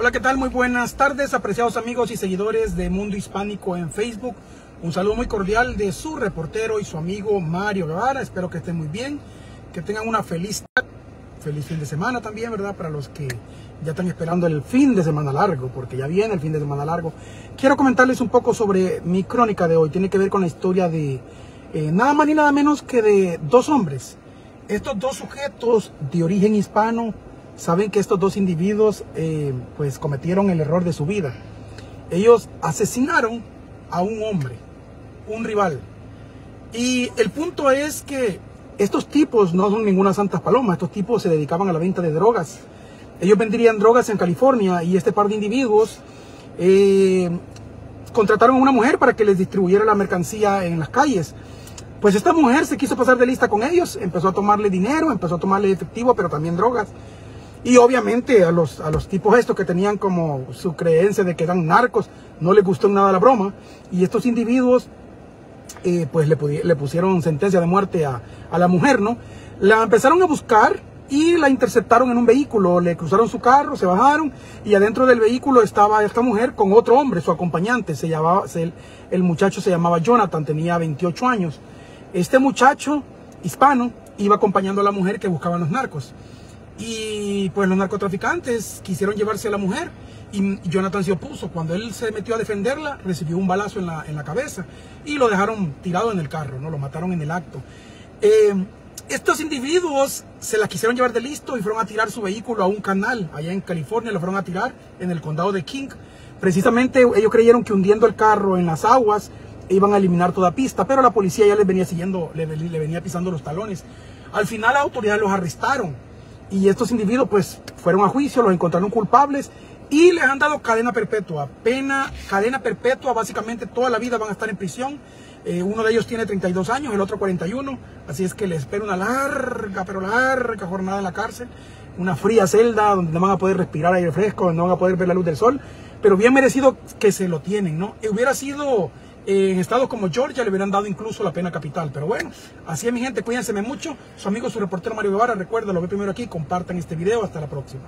Hola, ¿qué tal? Muy buenas tardes, apreciados amigos y seguidores de Mundo Hispánico en Facebook. Un saludo muy cordial de su reportero y su amigo Mario Guevara. Espero que estén muy bien, que tengan una feliz, feliz fin de semana también, ¿verdad? Para los que ya están esperando el fin de semana largo, porque ya viene el fin de semana largo. Quiero comentarles un poco sobre mi crónica de hoy. Tiene que ver con la historia de eh, nada más ni nada menos que de dos hombres. Estos dos sujetos de origen hispano saben que estos dos individuos eh, pues cometieron el error de su vida. Ellos asesinaron a un hombre, un rival. Y el punto es que estos tipos no son ninguna santa paloma, estos tipos se dedicaban a la venta de drogas. Ellos venderían drogas en California y este par de individuos eh, contrataron a una mujer para que les distribuyera la mercancía en las calles. Pues esta mujer se quiso pasar de lista con ellos, empezó a tomarle dinero, empezó a tomarle efectivo, pero también drogas. Y obviamente a los, a los tipos estos que tenían como su creencia de que eran narcos, no les gustó nada la broma. Y estos individuos, eh, pues le, le, pusieron sentencia de muerte a, a, la mujer, ¿no? La empezaron a buscar y la interceptaron en un vehículo. Le cruzaron su carro, se bajaron y adentro del vehículo estaba esta mujer con otro hombre, su acompañante. Se llamaba, el muchacho se llamaba Jonathan, tenía 28 años. Este muchacho hispano iba acompañando a la mujer que buscaban los narcos. Y pues los narcotraficantes quisieron llevarse a la mujer y Jonathan se opuso. Cuando él se metió a defenderla, recibió un balazo en la, en la cabeza y lo dejaron tirado en el carro, ¿no? Lo mataron en el acto. Eh, estos individuos se la quisieron llevar de listo y fueron a tirar su vehículo a un canal allá en California, lo fueron a tirar en el condado de King. Precisamente ellos creyeron que hundiendo el carro en las aguas iban a eliminar toda pista, pero la policía ya les venía siguiendo, le, le venía pisando los talones. Al final las autoridades los arrestaron y estos individuos pues fueron a juicio, los encontraron culpables y les han dado cadena perpetua. Pena, cadena perpetua, básicamente toda la vida van a estar en prisión. Eh, uno de ellos tiene 32 años, el otro 41, así es que les espera una larga, pero larga jornada en la cárcel, una fría celda donde no van a poder respirar aire fresco, no van a poder ver la luz del sol, pero bien merecido que se lo tienen, ¿no? Hubiera sido en estados como Georgia le hubieran dado incluso la pena capital. Pero bueno, así es mi gente, cuídense mucho. Su amigo, su reportero Mario Guevara, recuerda, lo ve primero aquí, compartan este video. Hasta la próxima.